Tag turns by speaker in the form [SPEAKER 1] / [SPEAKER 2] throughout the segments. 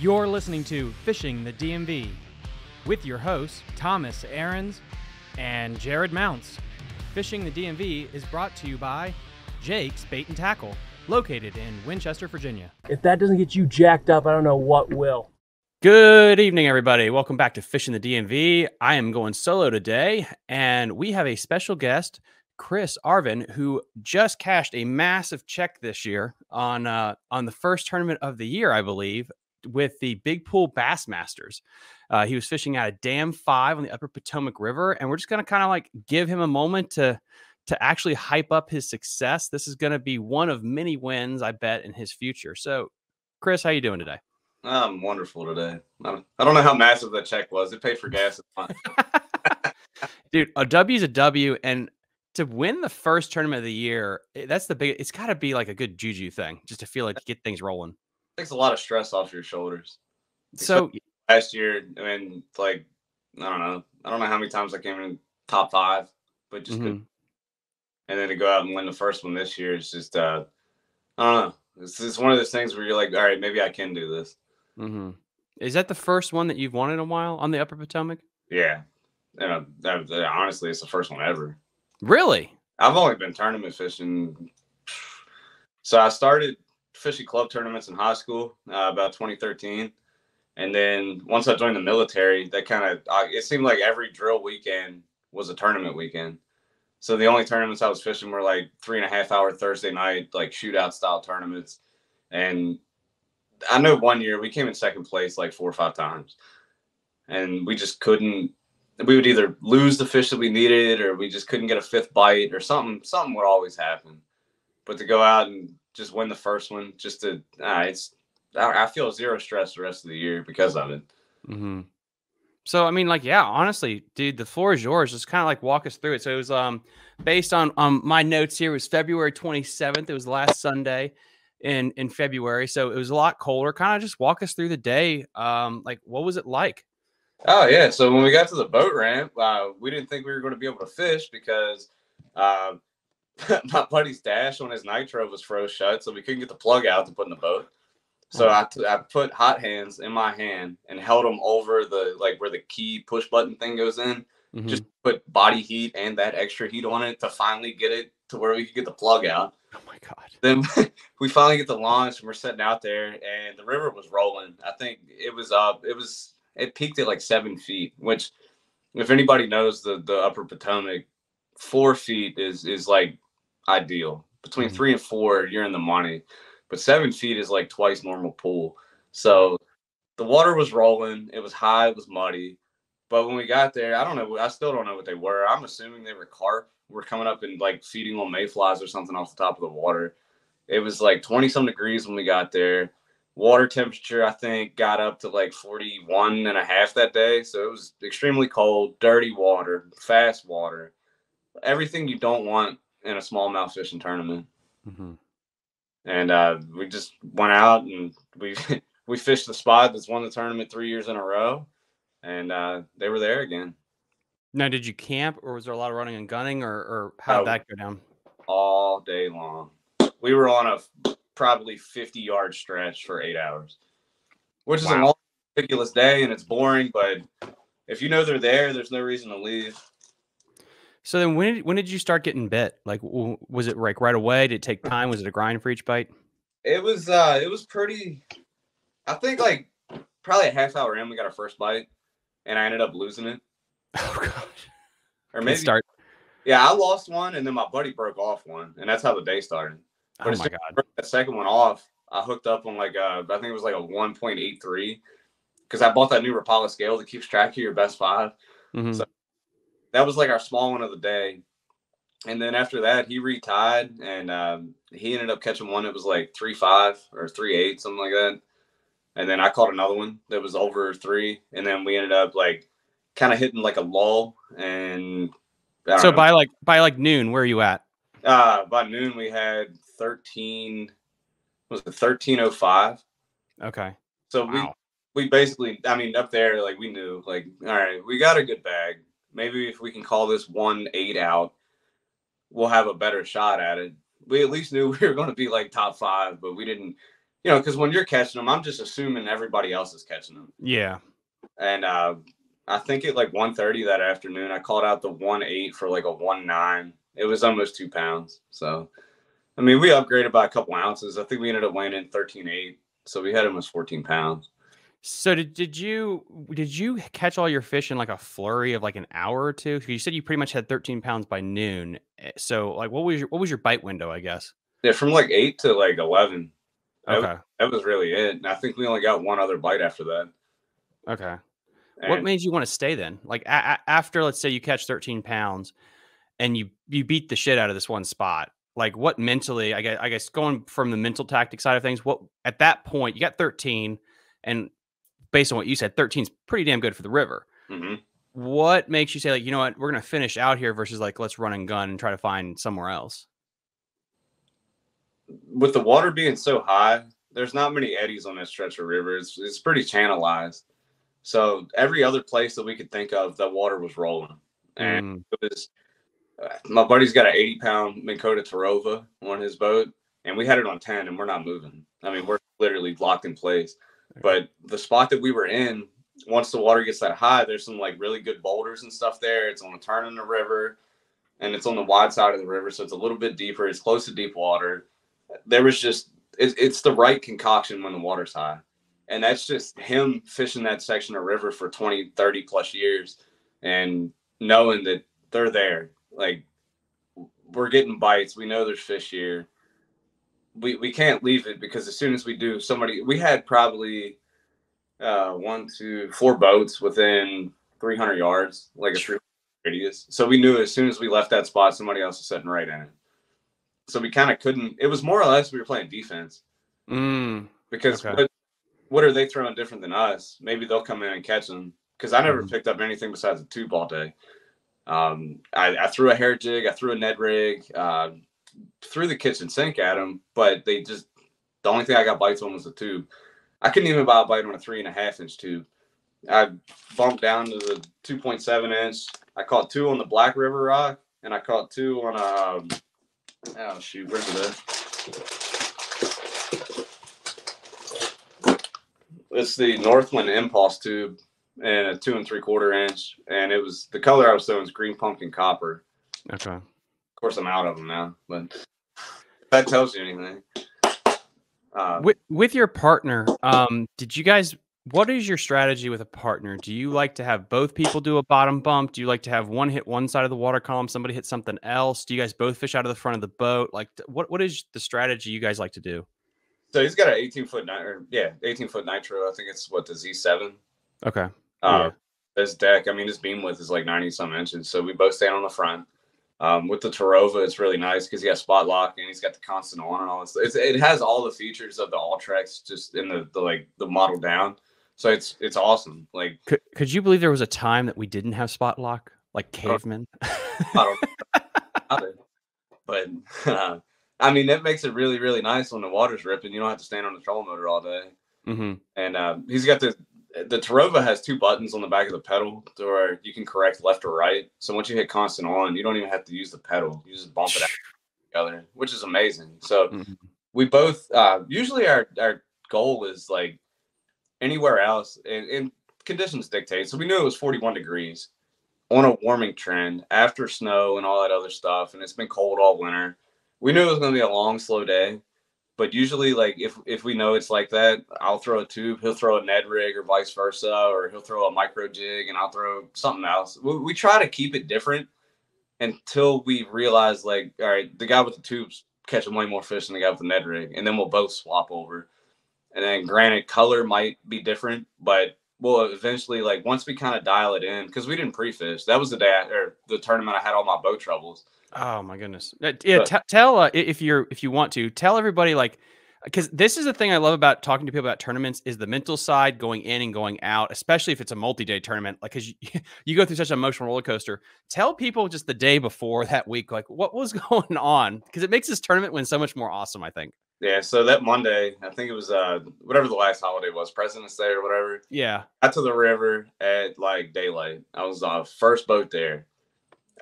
[SPEAKER 1] You're listening to Fishing the DMV with your hosts, Thomas Ahrens and Jared Mounts. Fishing the DMV is brought to you by Jake's Bait and Tackle, located in Winchester, Virginia.
[SPEAKER 2] If that doesn't get you jacked up, I don't know what will.
[SPEAKER 1] Good evening, everybody. Welcome back to Fishing the DMV. I am going solo today, and we have a special guest, Chris Arvin, who just cashed a massive check this year on uh, on the first tournament of the year, I believe, with the Big Pool Bassmasters. Uh, he was fishing out of Dam Five on the Upper Potomac River, and we're just going to kind of like give him a moment to to actually hype up his success. This is going to be one of many wins, I bet, in his future. So, Chris, how you doing today?
[SPEAKER 3] I'm wonderful today. I don't know how massive that check was. It paid for gas.
[SPEAKER 1] Dude, a W is a W, and to win the first tournament of the year, eh, that's the big. It's got to be like a good juju thing, just to feel like get things rolling.
[SPEAKER 3] Takes a lot of stress off your shoulders.
[SPEAKER 1] So
[SPEAKER 3] last year, I mean, like I don't know, I don't know how many times I came in top five, but just
[SPEAKER 1] Mhm.
[SPEAKER 3] and then to go out and win the first one this year is just uh, I don't know. It's just one of those things where you're like, all right, maybe I can do this.
[SPEAKER 1] Mm-hmm. is that the first one that you've won in a while on the Upper Potomac?
[SPEAKER 3] Yeah, know, that, that- honestly, it's the first one ever.
[SPEAKER 1] Really?
[SPEAKER 3] I've only been tournament fishing. So I started fishing club tournaments in high school uh, about 2013, and then once I joined the military, that kind of it seemed like every drill weekend was a tournament weekend. So the only tournaments I was fishing were like three and a half hour Thursday night, like shootout style tournaments. And I know one year we came in second place like four or five times, and we just couldn't we would either lose the fish that we needed or we just couldn't get a fifth bite or something something would always happen but to go out and just win the first one just to uh, it's I, I feel zero stress the rest of the year because of it
[SPEAKER 1] hmm So I mean, like, yeah, honestly, dude, the floor is yours. Just kind of like walk us through it. So it was um based on um my notes here. It was February 27th. It was last Sunday in in February. So it was a lot colder. Kind of just walk us through the day. Um, like, what was it like?
[SPEAKER 3] oh yeah so when we got to the boat ramp uh, we didn't think we were going to be able to fish because uh, my buddy's dash on his nitro was froze shut so we couldn't get the plug out to put in the boat So I, t- I put hot hands in my hand and held them over the like where the key push button thing goes in.
[SPEAKER 1] Mhm.
[SPEAKER 3] Just put body heat and that extra heat on it to finally get it to where we could get the plug out.
[SPEAKER 1] oh my god.
[SPEAKER 3] Then we finally get the launch and we're sitting out there and the river was rolling. I think it was up. It was it peaked at like seven feet, which if anybody knows the the upper Potomac, four feet is is like ideal. Between
[SPEAKER 1] Mhm.
[SPEAKER 3] three and four, you're in the money. But seven feet is like twice normal pool. So the water was rolling, it was high, it was muddy. But when we got there, I don't know, I still don't know what they were. I'm assuming they were carp. We're coming up and like feeding on mayflies or something off the top of the water. It was like 20 some degrees when we got there. Water temperature, I think, got up to like 41 and a half that day. So it was extremely cold, dirty water, fast water, everything you don't want in a smallmouth fishing tournament.
[SPEAKER 1] Mhm.
[SPEAKER 3] And uh, we just went out and we we fished the spot that's won the tournament three years in a row. And uh, they were there again
[SPEAKER 1] Now, did you camp, or was there a lot of running and gunning, or or how did
[SPEAKER 3] Oh.
[SPEAKER 1] that go down?
[SPEAKER 3] all day long. We were on a probably 50 yard stretch for eight hours, which is a
[SPEAKER 1] Wow.
[SPEAKER 3] ridiculous day and it's boring. But if you know they're there, there's no reason to leave.
[SPEAKER 1] So then, when did when did you start getting bit? Like, was it like right away? Did it take time? Was it a grind for each bite?
[SPEAKER 3] It was uh it was pretty I think like probably a half hour in we got our first bite and I ended up losing it.
[SPEAKER 1] Oh god.
[SPEAKER 3] Or
[SPEAKER 1] Good
[SPEAKER 3] maybe
[SPEAKER 1] start.
[SPEAKER 3] yeah, I lost one and then my buddy broke off one and that's how the day started.
[SPEAKER 1] Oh my god.
[SPEAKER 3] as I broke that second one off, I hooked up on like uh I think it was like a 1.83 because I bought that new Rapala scale that keeps track of your best five.
[SPEAKER 1] Mhm.
[SPEAKER 3] So- That was like our small one of the day. And then after that, he retied and um, he ended up catching one that was like three five or three eight, something like that. And then I caught another one that was over three, and then we ended up like kind of hitting like a lull. And
[SPEAKER 1] So
[SPEAKER 3] know.
[SPEAKER 1] by like by like noon, where are you at?
[SPEAKER 3] uh, by noon we had thirteen. Was it thirteen oh five?
[SPEAKER 1] Okay.
[SPEAKER 3] So we we basically, I mean, up there, like we knew, like, all right, we got a good bag. Maybe if we can call this one eight out, we'll have a better shot at it. We at least knew we were going to be like top five, but we didn't you know, because when you're catching them, I'm just assuming everybody else is catching them.
[SPEAKER 1] Yeah.
[SPEAKER 3] And uh, I think at like 1:30 that afternoon, I called out the one eight for like a one nine. It was almost two pounds. So, I mean, we upgraded by a couple ounces. I think we ended up weighing in 13.8. So we had almost 14 pounds.
[SPEAKER 1] So did, did you did you catch all your fish in like a flurry of like an hour or two? You said you pretty much had 13 pounds by noon. Eh, so like what was your what was your bite window, I guess?
[SPEAKER 3] Yeah, from like eight to like 11.
[SPEAKER 1] Okay.
[SPEAKER 3] That, that was really it. And I think we only got one other bite after that.
[SPEAKER 1] Okay.
[SPEAKER 3] And
[SPEAKER 1] what made you want to stay then? Like a- a- after, let's say you catch 13 pounds and you you beat the shit out of this one spot. Like what mentally? I guess I guess going from the mental tactic side of things. What at that point you got 13, and based on what you said, 13 is pretty damn good for the river.
[SPEAKER 3] Mhm.
[SPEAKER 1] What makes you say like you know what we're gonna finish out here versus like let's run and gun and try to find somewhere else?
[SPEAKER 3] with the water being so high, there's not many eddies on that stretch of river. It's, it's pretty channelized. So every other place that we could think of, the water was rolling. And
[SPEAKER 1] Mm,
[SPEAKER 3] it was uh, my buddy's got an 80 pound Minn Kota Terrova on his boat, and we had it on 10, and we're not moving. I mean, we're literally locked in place. But the spot that we were in, once the water gets that high, there's some like really good boulders and stuff there. It's on a turn in the river, and it's on the wide side of the river, so it's a little bit deeper. It's close to deep water. There was just it, it's the right concoction when the water's high, and that's just him fishing that section of river for 20, 30 plus years, and knowing that they're there. Like we're getting bites. We know there's fish here. We we can't leave it because as soon as we do, somebody we had probably uh one, two, four boats within 300 yards, like a three radius. So we knew as soon as we left that spot, somebody else was sitting right in it. So we kind of couldn't. It was more or less we were playing defense
[SPEAKER 1] mm,
[SPEAKER 3] because
[SPEAKER 1] Okay.
[SPEAKER 3] what, what are they throwing different than us? Maybe they'll come in and catch them because I never
[SPEAKER 1] Mhm.
[SPEAKER 3] picked up anything besides a tube all day. Um, I, I threw a hair jig, I threw a Ned rig, uh, threw the kitchen sink at them, but they just the only thing I got bites on was the tube. I couldn't even buy a bite on a three and a half inch tube. I bumped down to the 2.7 inch. I caught two on the Black River Rock, and I caught two on a. Um, oh shoot, where's it at? It's the Northland Impulse tube and a two and three quarter inch, and it was the color I was throwing was green pumpkin copper.
[SPEAKER 1] okay.
[SPEAKER 3] Of course, I'm out of them now, but if that tells you anything. Uh,
[SPEAKER 1] with with your partner um did you guys what is your strategy with a partner do you like to have both people do a bottom bump do you like to have one hit one side of the water column somebody hit something else do you guys both fish out of the front of the boat like what what is the strategy you guys like to do
[SPEAKER 3] so he's got an 18 foot ni- or yeah, 18 foot nitro. I think it's what the Z7.
[SPEAKER 1] okay
[SPEAKER 3] Uh, This deck, I mean, his beam width is like 90 some inches. So we both stand on the front. Um, with the Terrova, it's really nice because he got spot lock and he's got the constant on and all this. It's, it has all the features of the Ultrex just in the, the like the model down. So it's it's awesome. Like
[SPEAKER 1] could, could you believe there was a time that we didn't have spot lock like cavemen
[SPEAKER 3] I don't know but uh, I mean that makes it really really nice when the water's ripping. You don't have to stand on the trolling motor all day.
[SPEAKER 1] hmm
[SPEAKER 3] and uh, he's got the the Terrova has two buttons on the back of the pedal to where you can correct left or right. So once you hit constant on, you don't even have to use the pedal. You just bump it out together, which is amazing. So
[SPEAKER 1] Mhm.
[SPEAKER 3] we both uh, usually our our goal is like anywhere else, and, and conditions dictate. So we knew it was 41 degrees on a warming trend after snow and all that other stuff, and it's been cold all winter. We knew it was going to be a long, slow day but usually like if if we know it's like that i'll throw a tube he'll throw a ned rig or vice versa or he'll throw a micro jig and i'll throw something else. We, we try to keep it different until we realize like all right the guy with the tubes catching way more fish than the guy with the ned rig and then we'll both swap over. And then granted color might be different but we'll eventually like once we kind of dial it in because we didn't pre-fish that was the day I, or the tournament i had all my boat troubles
[SPEAKER 1] Oh my goodness! Uh, Yeah,
[SPEAKER 3] But-
[SPEAKER 1] tell uh, if you're if you want to tell everybody like because this is the thing I love about talking to people about tournaments is the mental side going in and going out, especially if it's a multi-day tournament. Like, because you, you go through such an emotional roller coaster. Tell people just the day before that week, like what was going on, because it makes this tournament win so much more awesome. I think.
[SPEAKER 3] yeah so that monday i think it was uh whatever the last holiday was president's day or whatever
[SPEAKER 1] Yeah.
[SPEAKER 3] got to the river at like daylight. I was on first boat there.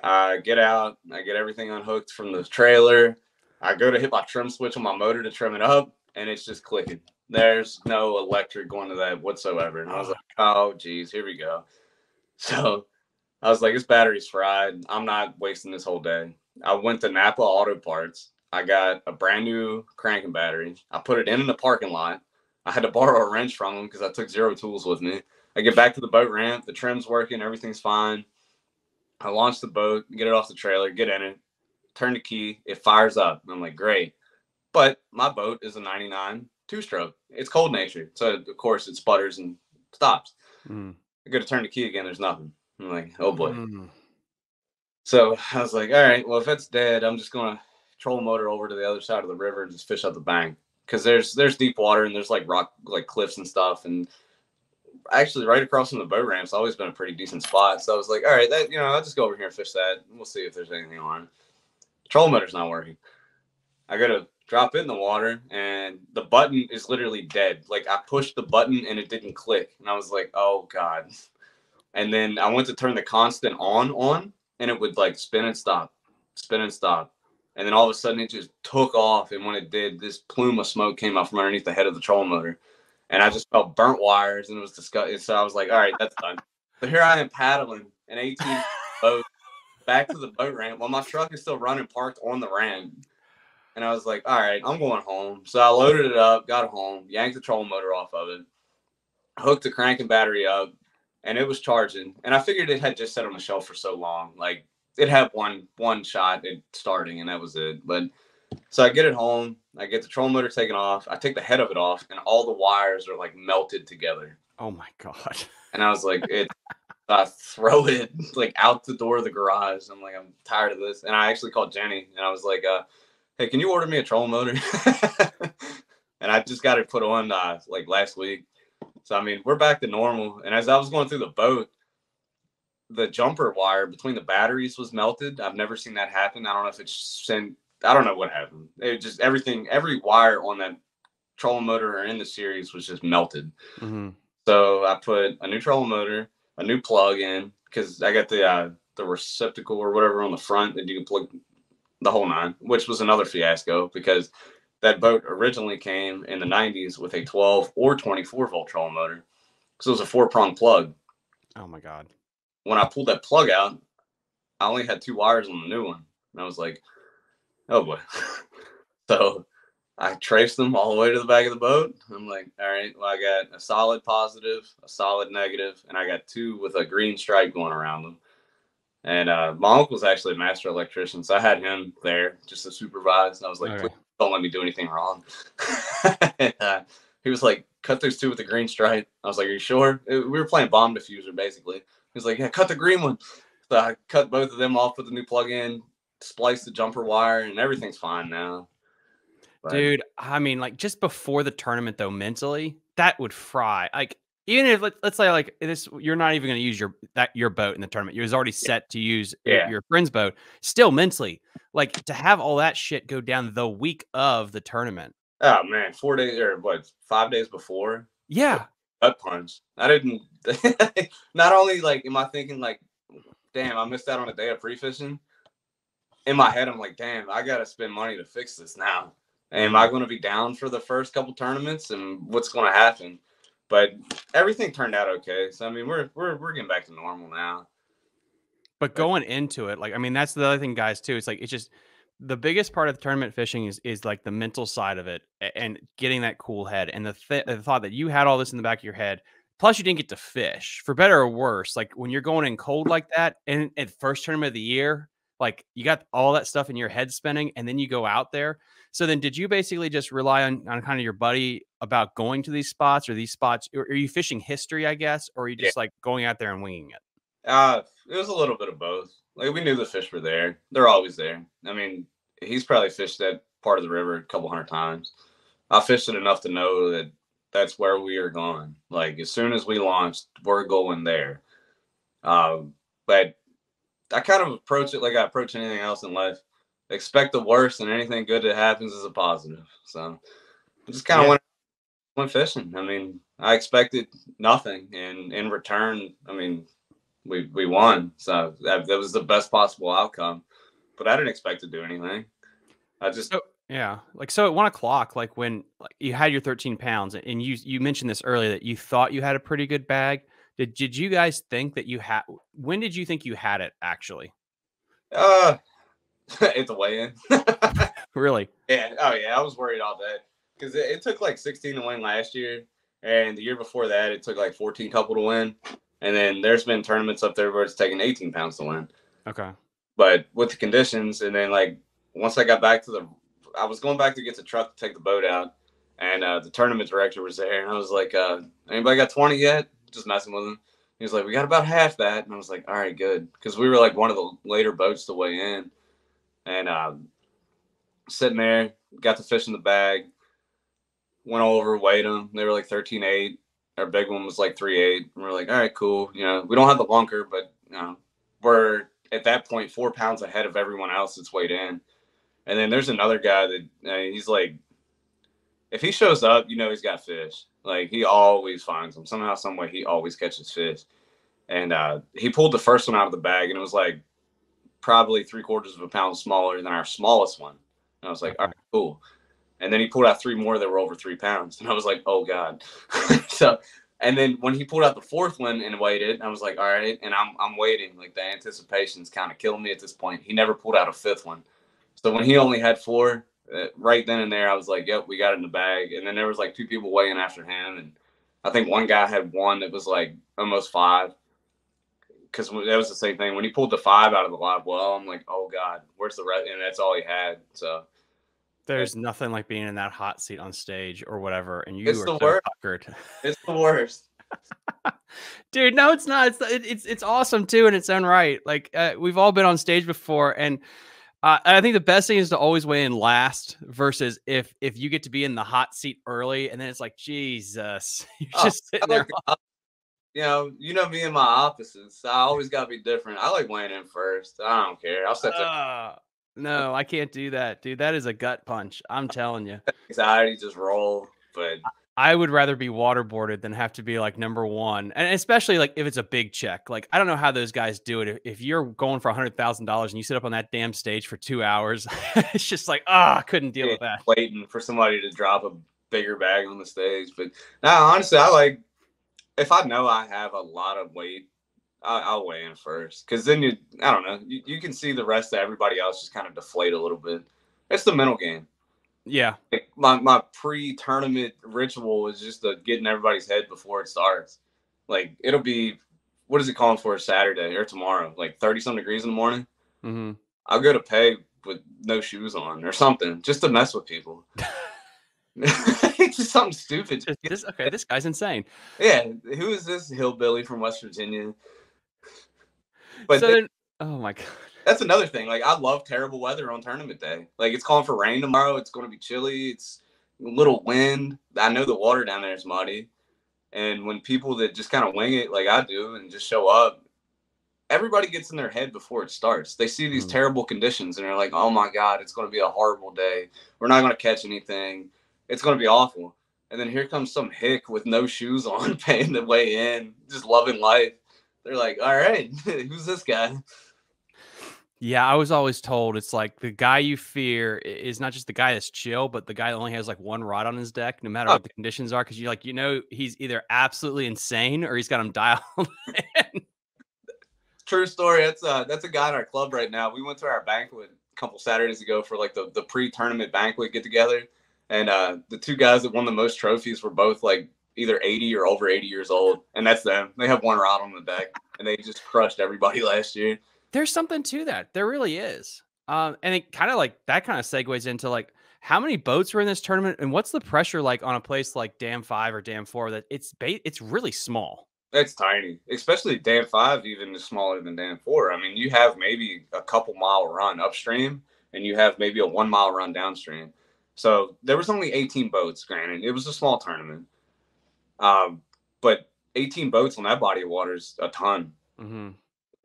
[SPEAKER 3] I get out, I get everything unhooked from the trailer. I go to hit my trim switch on my motor to trim it up, and it's just clicking. There's no electric going to that whatsoever. And I was like, oh, geez, here we go. So I was like, this battery's fried. I'm not wasting this whole day. I went to Napa Auto Parts. I got a brand new cranking battery. I put it in the parking lot. I had to borrow a wrench from them because I took zero tools with me. I get back to the boat ramp. The trim's working. Everything's fine. I launch the boat, get it off the trailer, get in it, turn the key. It fires up. And I'm like, great. But my boat is a 99 two stroke. It's cold natured. So, of course, it sputters and stops. Mm. I go to turn the key again. There's nothing. I'm like, oh boy. Mm. So I was like, all right, well, if it's dead, I'm just going to troll motor over to the other side of the river and just fish up the bank because there's there's deep water and there's like rock like cliffs and stuff and actually right across from the boat ramp's always been a pretty decent spot. So I was like, all right, that you know, I'll just go over here and fish that. We'll see if there's anything on. Troll motor's not working. I go to drop in the water and the button is literally dead. Like I pushed the button and it didn't click. And I was like, oh God. And then I went to turn the constant on on and it would like spin and stop, spin and stop. And then all of a sudden it just took off. And when it did, this plume of smoke came out from underneath the head of the trolling motor. And I just felt burnt wires and it was disgusting. So I was like, all right, that's done. So here I am paddling an 18 boat back to the boat ramp while my truck is still running parked on the ramp. And I was like, all right, I'm going home. So I loaded it up, got home, yanked the trolling motor off of it, hooked the cranking battery up, and it was charging. And I figured it had just sat on the shelf for so long. Like it had one one shot at starting, and that was it. But so I get it home, I get the trolling motor taken off, I take the head of it off, and all the wires are like melted together.
[SPEAKER 1] Oh my god!
[SPEAKER 3] And I was like, it. I throw it like out the door of the garage. I'm like, I'm tired of this. And I actually called Jenny, and I was like, uh, "Hey, can you order me a trolling motor?" and I just got it put on uh, like last week. So I mean, we're back to normal. And as I was going through the boat, the jumper wire between the batteries was melted. I've never seen that happen. I don't know if it's sent. I don't know what happened. It just everything, every wire on that trolling motor or in the series was just melted. Mm-hmm. So I put a new trolling motor, a new plug in because I got the uh, the receptacle or whatever on the front that you can plug the whole nine, which was another fiasco because that boat originally came in the 90s with a 12 or 24 volt trolling motor. So it was a four prong plug.
[SPEAKER 1] Oh my God.
[SPEAKER 3] When I pulled that plug out, I only had two wires on the new one. And I was like, oh boy. so I traced them all the way to the back of the boat. I'm like, all right, well, I got a solid positive, a solid negative, and I got two with a green stripe going around them. And uh, my uncle's actually a master electrician, so I had him there just to supervise. And I was like, okay don't let me do anything wrong. and, uh, he was like, cut those two with the green stripe. I was like, are you sure? We were playing bomb diffuser basically. He was like, yeah, cut the green one. So I cut both of them off with the new plug in, spliced the jumper wire, and everything's fine now.
[SPEAKER 1] But, Dude, I mean, like just before the tournament though, mentally, that would fry. Like even if let, us say like this you're not even going to use your that your boat in the tournament. You was already set to use yeah. your friend's boat. Still mentally like to have all that shit go down the week of the tournament.
[SPEAKER 3] Oh man four days or what five days before?
[SPEAKER 1] Yeah.
[SPEAKER 3] Gut punch. I didn't not only like am i thinking like damn i missed out on a day of pre-fishing in my head i'm like damn i gotta spend money to fix this now am i going to be down for the first couple tournaments and what's going to happen but everything turned out okay. So I mean, we're we're we're getting back to normal now.
[SPEAKER 1] But going into it, like I mean, that's the other thing, guys. Too, it's like it's just the biggest part of the tournament fishing is is like the mental side of it and getting that cool head and the, th- the thought that you had all this in the back of your head. Plus, you didn't get to fish for better or worse. Like when you're going in cold like that, and at first tournament of the year, like you got all that stuff in your head spinning, and then you go out there so then, did you basically just rely on, on kind of your buddy about going to these spots or these spots? Or are you fishing history, I guess, or are you just yeah. like going out there and winging it?
[SPEAKER 3] Uh, it was a little bit of both. Like we knew the fish were there; they're always there. I mean, he's probably fished that part of the river a couple hundred times. I fished it enough to know that that's where we are going. Like as soon as we launched, we're going there. Um, but I kind of approach it like I approach anything else in life expect the worst and anything good that happens is a positive. So I just kind of yeah. went went fishing. I mean, I expected nothing, and in return, I mean, we we won. So that, that was the best possible outcome. But I didn't expect to do anything. I just so,
[SPEAKER 1] Yeah. Like so at one o'clock, like when like you had your 13 pounds and you you mentioned this earlier that you thought you had a pretty good bag. Did did you guys think that you had when did you think you had it actually?
[SPEAKER 3] Uh at the weigh-in.
[SPEAKER 1] Really?
[SPEAKER 3] yeah. Oh yeah. I was worried all day because it, it took like 16 to win last year, and the year before that it took like 14 couple to win, and then there's been tournaments up there where it's taken 18 pounds to win.
[SPEAKER 1] Okay.
[SPEAKER 3] But with the conditions, and then like once I got back to the, I was going back to get the truck to take the boat out, and uh, the tournament director was there, and I was like, uh, "Anybody got 20 yet?" Just messing with him. He was like, "We got about half that," and I was like, "All right, good," because we were like one of the later boats to weigh in, and um, sitting there, got the fish in the bag, went over, weighed them. They were like 13.8. Our big one was like 3.8. And we're like, all right, cool. You know, we don't have the lunker, but you know, we're at that point four pounds ahead of everyone else that's weighed in. And then there's another guy that uh, he's like, if he shows up, you know he's got fish. Like he always finds them somehow, some way. He always catches fish. And uh, he pulled the first one out of the bag, and it was like probably three quarters of a pound smaller than our smallest one. And I was like, all right, cool. And then he pulled out three more that were over three pounds. And I was like, oh God. so and then when he pulled out the fourth one and waited, I was like, all right. And I'm I'm waiting. Like the anticipation's kind of killing me at this point. He never pulled out a fifth one. So when he only had four, right then and there, I was like, yep, we got it in the bag. And then there was like two people weighing after him. And I think one guy had one that was like almost five. Because that was the same thing. When he pulled the five out of the live well, I'm like, oh God, where's the rest? And that's all he had. So
[SPEAKER 1] There's nothing like being in that hot seat on stage or whatever, and you
[SPEAKER 3] It's
[SPEAKER 1] are
[SPEAKER 3] the
[SPEAKER 1] so
[SPEAKER 3] worst.
[SPEAKER 1] puckered.
[SPEAKER 3] it's the worst.
[SPEAKER 1] Dude, no, it's not. It's it's it's awesome too in its own right. Like uh, we've all been on stage before, and uh, I think the best thing is to always weigh in last versus if if you get to be in the hot seat early, and then it's like Jesus, you're
[SPEAKER 3] Oh,
[SPEAKER 1] just sitting
[SPEAKER 3] I
[SPEAKER 1] there.
[SPEAKER 3] like you know, you know me and my opposites. I always gotta be different. I like weighing in first. I don't care. I'll set the
[SPEAKER 1] Uh, no, I can't do that, dude. That is a gut punch. I'm telling you.
[SPEAKER 3] anxiety just roll. But
[SPEAKER 1] I would rather be waterboarded than have to be like number one, and especially like if it's a big check. Like I don't know how those guys do it. If, if you're going for a hundred thousand dollars and you sit up on that damn stage for two hours, it's just like ah, I couldn't deal with that.
[SPEAKER 3] waiting for somebody to drop a bigger bag on the stage. But no, honestly, I like if I know I have a lot of weight, I, I'll weigh in first because then you, I don't know, you, you can see the rest of everybody else just kind of deflate a little bit. It's the mental game.
[SPEAKER 1] Yeah,
[SPEAKER 3] Like, my my pre-tournament ritual is just to get in everybody's head before it starts. Like it'll be, what is it calling for Saturday or tomorrow? Like thirty some degrees in the morning.
[SPEAKER 1] hmm
[SPEAKER 3] I'll go to pay with no shoes on or something just to mess with people. it's just something stupid.
[SPEAKER 1] This okay. This guy's insane.
[SPEAKER 3] Yeah, who is this hillbilly from West Virginia? But
[SPEAKER 1] so then, oh my god.
[SPEAKER 3] That's another thing. Like I love terrible weather on tournament day. Like it's calling for rain tomorrow. It's going to be chilly. It's a little wind. I know the water down there is muddy. And when people that just kind of wing it like I do and just show up, everybody gets in their head before it starts. They see these
[SPEAKER 1] Mhm.
[SPEAKER 3] terrible conditions and they're like, "Oh my god, it's going to be a horrible day. We're not going to catch anything. It's going to be awful." And then here comes some hick with no shoes on, paying the way in, just loving life. They're like, "All right, who's this guy?"
[SPEAKER 1] Yeah, I was always told it's like the guy you fear is not just the guy that's chill, but the guy that only has like one rod on his deck, no matter
[SPEAKER 3] Oh.
[SPEAKER 1] what the conditions are. Because you're like, you know, he's either absolutely insane or he's got him dialed. in.
[SPEAKER 3] True story. That's a that's a guy in our club right now. We went to our banquet a couple Saturdays ago for like the, the pre-tournament banquet get together. And uh the two guys that won the most trophies were both like either 80 or over 80 years old. And that's them. They have one rod on the deck and they just crushed everybody last year.
[SPEAKER 1] There's something to that. There really is. Um, and it kind of like that kind of segues into like how many boats are in this tournament and what's the pressure like on a place like Dam Five or Dam Four that it's ba- it's really small.
[SPEAKER 3] It's tiny. Especially Dam 5 even is smaller than Dam 4. I mean, you have maybe a couple mile run upstream and you have maybe a 1 mile run downstream. So there was only 18 boats, granted. It was a small tournament. Um, but 18 boats on that body of water is a ton,
[SPEAKER 1] hmm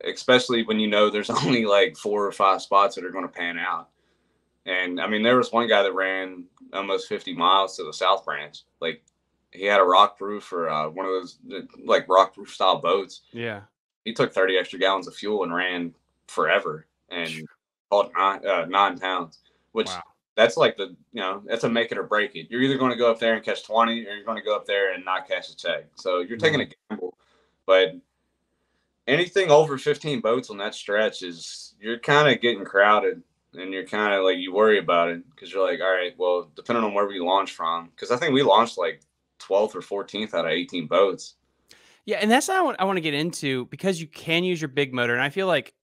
[SPEAKER 3] especially when you know there's only like four or five spots that are going to pan out. And I mean, there was one guy that ran almost 50 miles to the South Branch. Like he had a rock proof or uh, one of those like rock proof style boats.
[SPEAKER 1] Yeah.
[SPEAKER 3] He took 30 extra gallons of fuel and ran forever and caught nine, uh, nine pounds, which
[SPEAKER 1] Wow.
[SPEAKER 3] that's like the you know that's a make it or break it. You're either going to go up there and catch 20, or you're going to go up there and not catch a check. So you're taking a gamble, but anything over 15 boats on that stretch is you're kind of getting crowded and you're kind of like you worry about it because you're like all right well depending on where we launch from because i think we launched like 12th or 14th out of 18 boats
[SPEAKER 1] Yeah, and that's not what I want to get into because you can use your big motor, and I feel like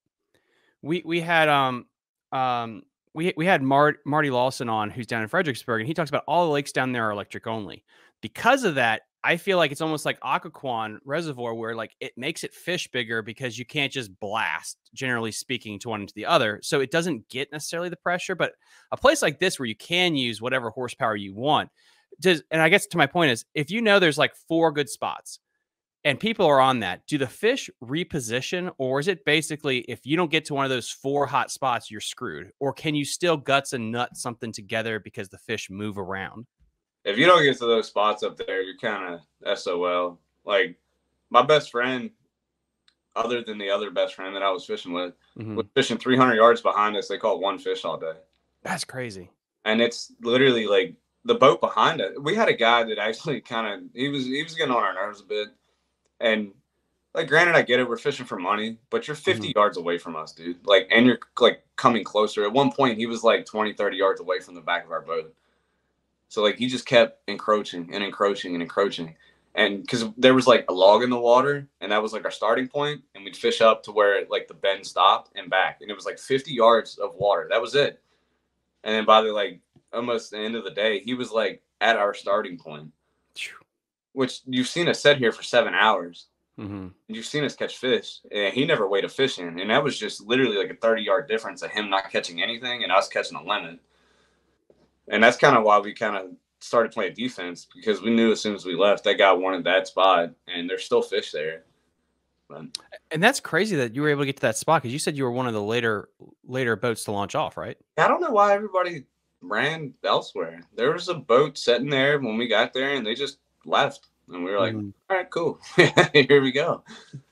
[SPEAKER 1] we we had um um we we had Mart, Marty Lawson on who's down in Fredericksburg, and he talks about all the lakes down there are electric only. Because of that, I feel like it's almost like Occoquan Reservoir, where like it makes it fish bigger because you can't just blast, generally speaking, to one into the other. So it doesn't get necessarily the pressure. But a place like this where you can use whatever horsepower you want, does and I guess to my point is if you know there's like four good spots and people are on that, do the fish reposition, or is it basically if you don't get to one of those four hot spots, you're screwed? Or can you still guts and nut something together because the fish move around?
[SPEAKER 3] If you don't get to those spots up there you're kind of sol like my best friend other than the other best friend that i was fishing with
[SPEAKER 1] Mhm.
[SPEAKER 3] was fishing 300 yards behind us they caught one fish all day
[SPEAKER 1] That's crazy.
[SPEAKER 3] and it's literally like the boat behind us. We had a guy that actually kind of he was he was getting on our nerves a bit, and like granted, I get it, we're fishing for money, but you're 50 yards away from us, dude. Like, and you're like coming closer. At one point, he was like 20, 30 yards away from the back of our boat. So like he just kept encroaching and encroaching and encroaching. And because there was like a log in the water, and that was like our starting point, and we'd fish up to where like the bend stopped and back, and it was like 50 yards of water. That was it. And then by the like almost the end of the day, he was like at our starting point, which you've seen us sit here for seven hours.
[SPEAKER 1] Mhm.
[SPEAKER 3] You've seen us catch fish, and he never weighed a fish in, and that was just literally like a 30 yard difference of him not catching anything and us catching a limit. And that's kind of why we kind of started playing defense because we knew as soon as we left that guy wanted that spot, and there's still fish there. But
[SPEAKER 1] And that's crazy that you were able to get to that spot because you said you were one of the later later boats to launch off, right?
[SPEAKER 3] I don't know why everybody ran elsewhere. There was a boat sitting there when we got there, and they just left, and we were like,
[SPEAKER 1] Mhm.
[SPEAKER 3] "All right, cool, here we go."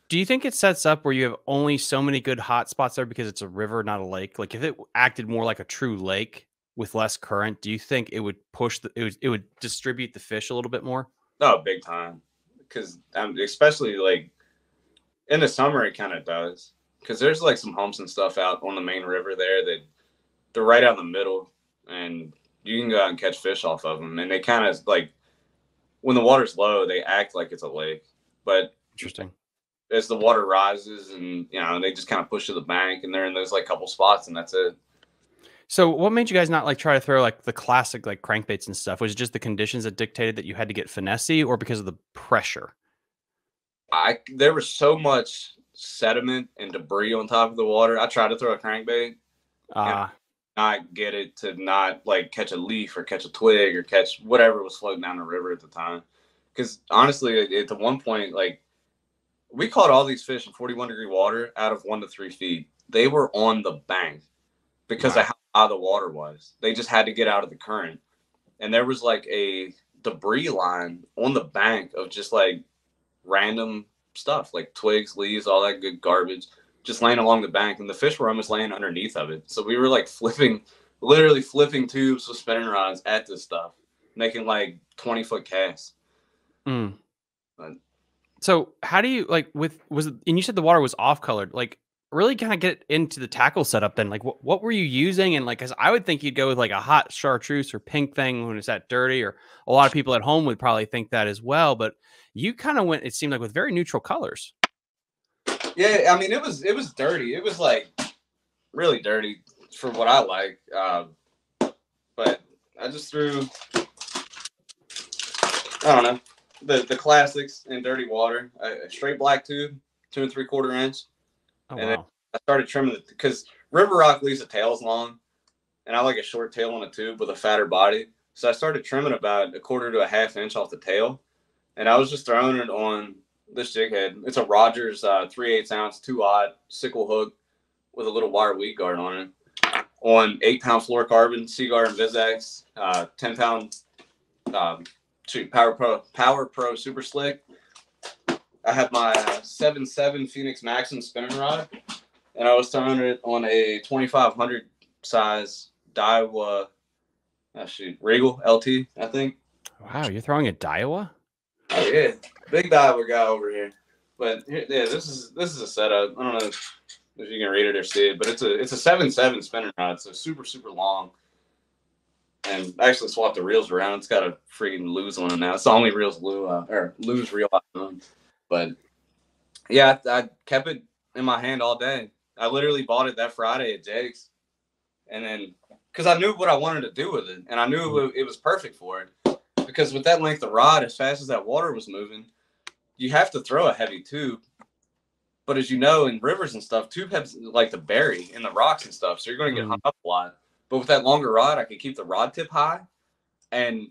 [SPEAKER 1] Do you think it sets up where you have only so many good hot spots there because it's a river, not a lake? Like if it acted more like a true lake with less current, do you think it would push the it would, it would distribute the fish a little bit more?
[SPEAKER 3] Oh, big time. Because um, especially like in the summer, it kind of does. Because there's like some humps and stuff out on the main river there that they're right out in the middle, and you can go out and catch fish off of them. And they kind of like when the water's low, they act like it's a lake, but
[SPEAKER 1] Interesting.
[SPEAKER 3] as the water rises and you know they just kind of push to the bank, and they're in those like couple spots, and that's it.
[SPEAKER 1] So what made you guys not like try to throw like the classic like crankbaits and stuff? Was it just the conditions that dictated that you had to get finessey or because of the pressure?
[SPEAKER 3] I there was so much sediment and debris on top of the water. I tried to throw a crankbait,
[SPEAKER 1] Uh
[SPEAKER 3] not get it to not like catch a leaf or catch a twig or catch whatever was floating down the river at the time. Because honestly, at, the one point, like we caught all these fish in 41 degree water out of one to three feet. They were on the bank because
[SPEAKER 1] Wow.
[SPEAKER 3] of how high the water was. They just had to get out of the current. And there was like a debris line on the bank of just like random stuff, like twigs, leaves, all that good garbage just laying along the bank, and the fish were almost laying underneath of it. So we were like flipping, literally flipping tubes with spinning rods at this stuff, making like twenty foot casts.
[SPEAKER 1] mm.
[SPEAKER 3] But-
[SPEAKER 1] So how do you like with was it, and you said the water was off colored like really kind of get into the tackle setup then like what, what were you using and like because I would think you'd go with like a hot chartreuse or pink thing when it's that dirty or a lot of people at home would probably think that as well but you kind of went it seemed like with very neutral colors
[SPEAKER 3] Yeah, I mean it was it was dirty. It was like really dirty for what I like. Um, but I just threw I don't know the the classics in dirty water, a straight black tube, two and three quarter inch.
[SPEAKER 1] Oh
[SPEAKER 3] And then-
[SPEAKER 1] wow
[SPEAKER 3] I started trimming it because River Rock leaves the tails long, and I like a short tail on a tube with a fatter body. So I started trimming about a quarter to a half inch off the tail, and I was just throwing it on this jig head. It's a Rogers uh, three eighths ounce two odd sickle hook with a little wire weed guard on it. On eight pound fluorocarbon, Seaguar InvizX, uh, ten pound um, shoot Power Pro Power Pro Super Slick. I have my uh, seven seven Phenix Maxim spinning rod and I was throwing it on a 2500 size Daiwa oh, shoot, Regal LT, I think.
[SPEAKER 1] Wow, you're throwing a Daiwa?
[SPEAKER 3] Oh yeah, big Daiwa guy over here. But here, yeah, this is this is a setup. I don't know if, if you can read it or see it, but it's a it's a seven seven spinner rod, so super super long. And I actually swapped the reels around. It's got a freaking Lew's on it now. It's the only reels Lew's uh, or Lew's reel I own. But yeah, I, I kept it in my hand all day. I literally bought it that Friday at Jake's, and then because I knew what I wanted to do with it, and I knew it, it was perfect for it. Because with that length of rod, as fast as that water was moving, you have to throw a heavy tube. But as you know, in rivers and stuff, tube has like the bury in the rocks and stuff, so you're going to get
[SPEAKER 1] Mhm.
[SPEAKER 3] hung up a lot. But with that longer rod, I could keep the rod tip high, and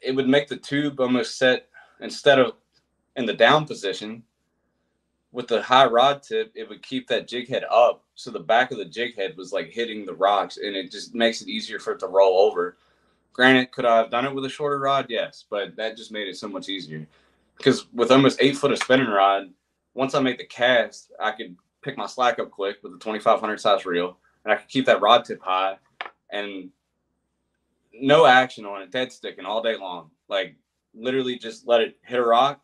[SPEAKER 3] it would make the tube almost set instead of in the down position. With the high rod tip, it would keep that jig head up, so the back of the jig head was like hitting the rocks, and it just makes it easier for it to roll over. Granted, could I have done it with a shorter rod? Yes, but that just made it so much easier. Because with almost eight foot of spinning rod, once I make the cast, I could pick my slack up quick with a 2500 size reel, and I could keep that rod tip high, and no action on it, dead sticking all day long. Like literally, just let it hit a rock,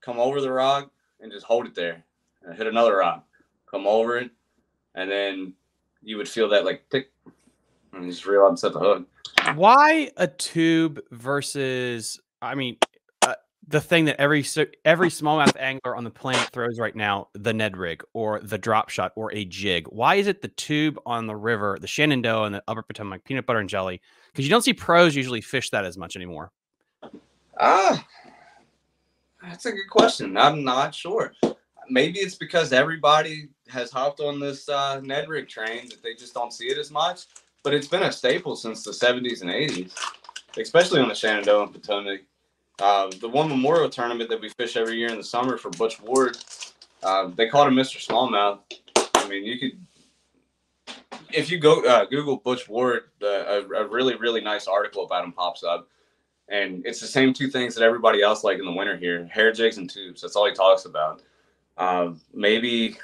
[SPEAKER 3] come over the rock, and just hold it there, and hit another rock, come over it, and then you would feel that like tick, and just reel out and set the hook.
[SPEAKER 1] Why a tube versus? I mean, uh, the thing that every every smallmouth angler on the planet throws right now, the Ned rig or the drop shot or a jig. Why is it the tube on the river, the Shenandoah and the Upper Potomac, peanut butter and jelly? Because you don't see pros usually fish that as much anymore.
[SPEAKER 3] Ah, that's a good question. I'm not sure. Maybe it's because everybody has hopped on this uh, Ned rig train that they just don't see it as much. But it's been a staple since the 70s and 80s, especially on the Shenandoah and Potomac. Uh, the one memorial tournament that we fish every year in the summer for Butch Ward, uh, they called him Mr. Smallmouth. I mean, you could, if you go uh, Google Butch Ward, the, a, a really, really nice article about him pops up and it's the same two things that everybody else like in the winter here hair jigs and tubes. That's all he talks about. Um, maybe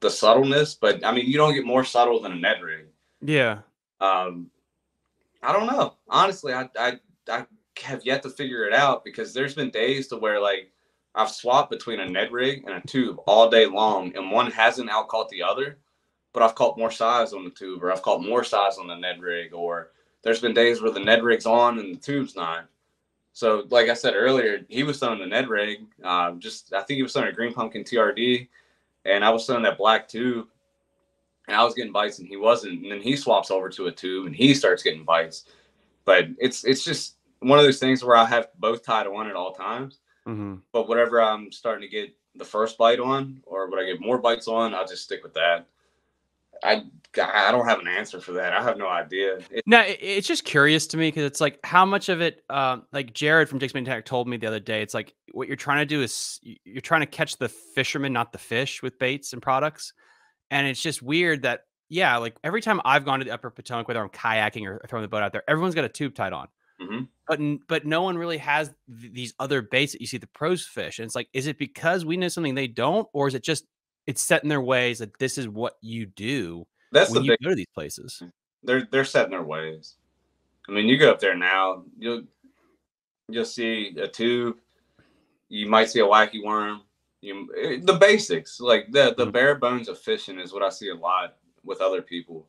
[SPEAKER 3] the subtleness but i mean you don't get more subtle than a Ned rig.
[SPEAKER 1] Yeah.
[SPEAKER 3] um, i don't know. Honestly I, I i have yet to figure it out because there's been days to where like i've swapped between a Ned rig and a tube all day long and one hasn't out caught the other but i've caught more size on the tube or i've caught more size on the ned rig or there's been days where the ned rig's on and the tube's not so, like I said earlier, he was throwing the Ned rig. Uh, just I think he was throwing a green pumpkin TRD, and I was throwing that black tube, and I was getting bites, and he wasn't. And then he swaps over to a tube, and he starts getting bites. But it's it's just one of those things where I have both tied on at all times.
[SPEAKER 1] hmm
[SPEAKER 3] But whatever I'm starting to get the first bite on, or what I get more bites on, I'll just stick with that. I I don't have an answer for that. I have no idea. It,
[SPEAKER 1] No, it, it's just curious to me because it's like how much of it, um, like Jared from Jake's Main Tech told me the other day. It's like what you're trying to do is you're trying to catch the fisherman, not the fish, with baits and products. And it's just weird that yeah, like every time I've gone to the Upper Potomac, whether I'm kayaking or throwing the boat out there, everyone's got a tube tied on.
[SPEAKER 3] Mhm.
[SPEAKER 1] But but no one really has th- these other baits that you see the pros fish. And it's like, is it because we know something they don't, or is it just it's set in their ways that this is what you do
[SPEAKER 3] that's
[SPEAKER 1] when
[SPEAKER 3] the
[SPEAKER 1] you
[SPEAKER 3] big
[SPEAKER 1] go to these places?
[SPEAKER 3] they're they're set in their ways. I mean, you go up there now, you'll you'll see a tube, you might see a wacky worm. You eh, the basics, like the the
[SPEAKER 1] Mhm.
[SPEAKER 3] bare bones of fishing, is what I see a lot with other people.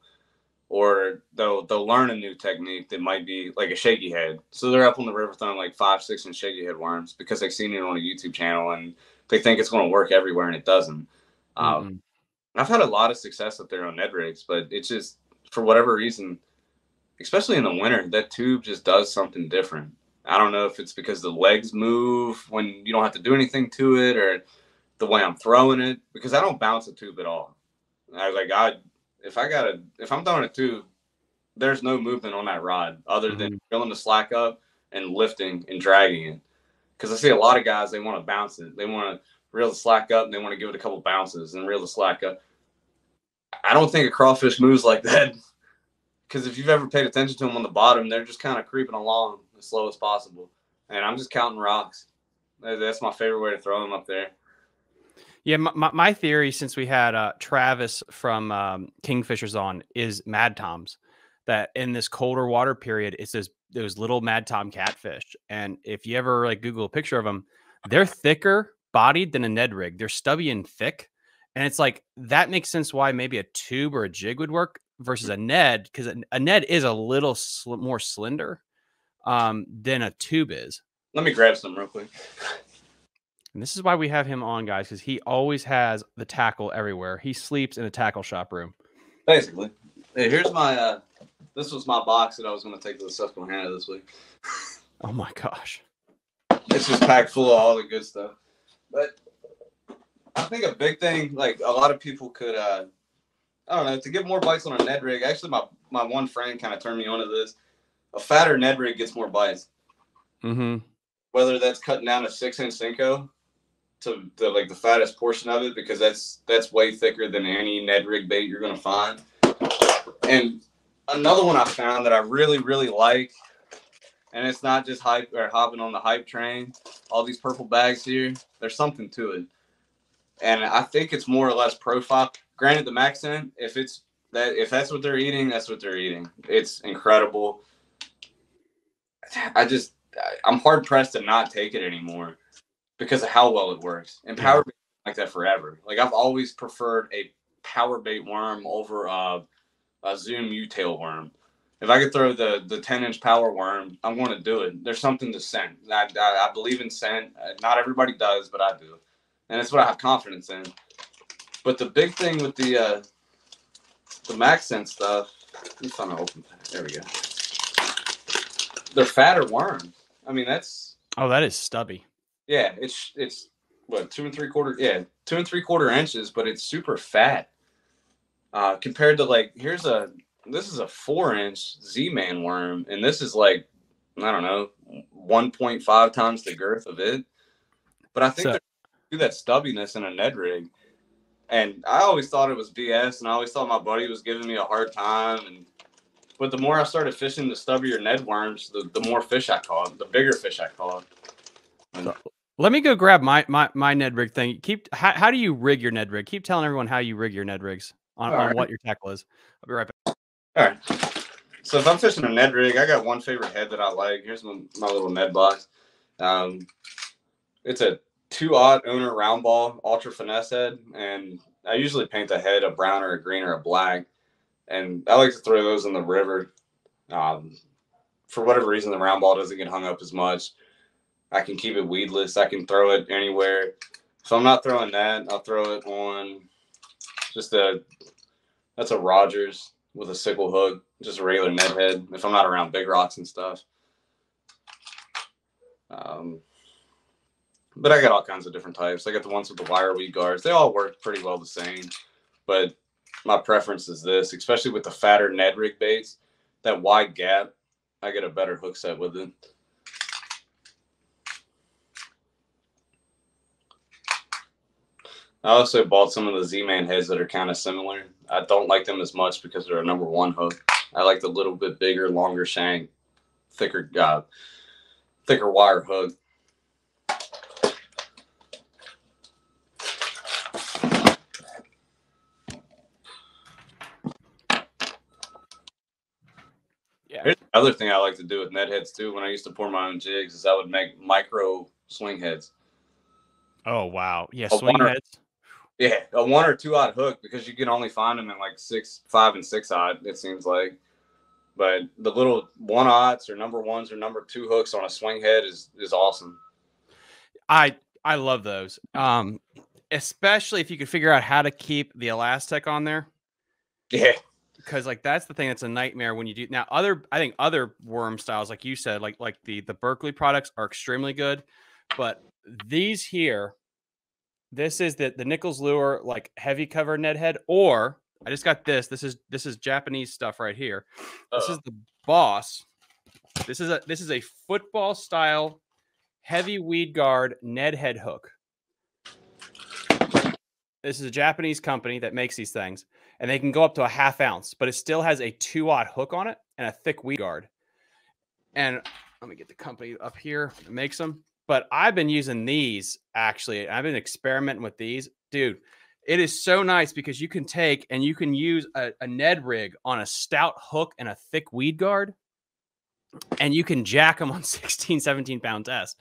[SPEAKER 3] Or they'll they'll learn a new technique that might be like a shaky head. So they're up on the river throwing like five, six and shaky head worms because they've seen it on a YouTube channel and they think it's going to work everywhere and it doesn't. Um. I've had a lot of success up there on Ned rigs, but it's just for whatever reason, especially in the winter, that tube just does something different. I don't know if it's because the legs move when you don't have to do anything to it or the way I'm throwing it because I don't bounce a tube at all. I was like I if I got a if I'm throwing a tube, there's no movement on that rod other than filling the slack up and lifting and dragging it. Because I see a lot of guys they want to bounce it. They want to reel the slack up and they want to give it a couple bounces and reel the slack up. I don't think a crawfish moves like that. Because if you've ever paid attention to them on the bottom, they're just kind of creeping along as slow as possible. And I'm just counting rocks. That's my favorite way to throw them up there.
[SPEAKER 1] Yeah, my, my, theory since we had uh, Travis from um, Kingfishers on is Mad Toms. that in this colder water period, it's those those little mad tom catfish. And if you ever like Google a picture of them, they're thicker bodied than a Ned rig. They're stubby and thick. And it's like that makes sense why maybe a tube or a jig would work versus a Ned because a, a Ned is a little sl- more slender um, than a tube is.
[SPEAKER 3] Let me grab some real quick.
[SPEAKER 1] And this is why we have him on, guys, because he always has the tackle everywhere. He sleeps in a tackle shop room.
[SPEAKER 3] Basically, hey, here's my. uh This was my box that I was going to take to the Susquehanna this week.
[SPEAKER 1] Oh my gosh.
[SPEAKER 3] It's just packed full of all the good stuff. But I think a big thing, like a lot of people could, uh I don't know, to get more bites on a Ned rig. Actually, my my one friend kind of turned me onto this. A fatter Ned rig gets more bites.
[SPEAKER 1] Mm-hmm.
[SPEAKER 3] Whether that's cutting down a six inch Senko to the like the fattest portion of it, because that's that's way thicker than any Ned rig bait you're gonna find. And another one I found that I really really like, and it's not just hype or hopping on the hype train. All these purple bags here, there's something to it, and I think it's more or less profile. Granted, the MaxScent, if it's that if that's what they're eating, that's what they're eating. It's incredible. I just I'm hard pressed to not take it anymore because of how well it works. And power bait like that forever. Like I've always preferred a power bait worm over a, a Zoom U tail worm. If I could throw the the 10 inch power worm, I'm going to do it. There's something to scent. I, I, I believe in scent. Uh, Not everybody does, but I do, and it's what I have confidence in. But the big thing with the uh, the MaxScent stuff, let me find an open pack. There we go. They're fatter worms. I mean, that's
[SPEAKER 1] Oh, that is stubby.
[SPEAKER 3] yeah, it's it's what two and three quarter yeah two and three quarter inches, but it's super fat. Uh, compared to like here's a this is a four inch Z man worm, and this is like I don't know one point five times the girth of it. But I think
[SPEAKER 1] So-
[SPEAKER 3] they do that stubbiness in a Ned rig, and I always thought it was BS, and I always thought my buddy was giving me a hard time, and but the more I started fishing the stubbier Ned worms, the, the more fish I caught, the bigger fish I caught. And
[SPEAKER 1] Let me go grab my my my Ned rig thing. Keep how, how do you rig your Ned rig? Keep telling everyone how you rig your Ned rigs on, on
[SPEAKER 3] Alright.
[SPEAKER 1] what your tackle is. I'll be right back.
[SPEAKER 3] All right. So if I'm fishing a Ned rig, I got one favorite head that I like. Here's my, my little Ned box. Um, it's a two aught owner round ball ultra finesse head, and I usually paint the head a brown or a green or a black, and I like to throw those in the river. Um, for whatever reason, the round ball doesn't get hung up as much. I can keep it weedless. I can throw it anywhere. So I'm not throwing that, I'll throw it on just a that's a Rogers with a sickle hook, just a regular Ned head. If I'm not around big rocks and stuff. Um, but I got all kinds of different types. I got the ones with the wire weed guards. They all work pretty well the same. But my preference is this, especially with the fatter Ned rig baits, that wide gap. I get a better hook set with it. I also bought some of the Z-Man heads that are kind of similar. I don't like them as much because they're a number one hook. I like the little bit bigger, longer shank, thicker, uh, thicker wire hook.
[SPEAKER 1] Yeah.
[SPEAKER 3] Here's the other thing I like to do with Ned heads too. When I used to pour my own jigs, is I would make micro swing heads.
[SPEAKER 1] Oh wow. Yeah, swing heads.
[SPEAKER 3] Yeah, a one or two odd hook because you can only find them in like six, five, and six odd. It seems like, but the little one odds or number ones or number two hooks on a swing head is is awesome.
[SPEAKER 1] I I love those. Um especially if you could figure out how to keep the ElaZtech on there.
[SPEAKER 3] Yeah,
[SPEAKER 1] because like that's the thing that's a nightmare when you do now other i think other worm styles like you said like like the the Berkley products are extremely good but these here this is the the nichols lure like heavy cover net head or i just got this this is this is japanese stuff right here this
[SPEAKER 3] Uh,
[SPEAKER 1] is the boss this is a this is a football style heavy weed guard ned head hook this is a japanese company that makes these things and they can go up to a half ounce, but it still has a two aught hook on it and a thick weed guard. And let me get the company up here that makes them. But I've been using these actually. I've been experimenting with these, dude. It is so nice because you can take and you can use a, a Ned rig on a stout hook and a thick weed guard, and you can jack them on 16, 17 pound test.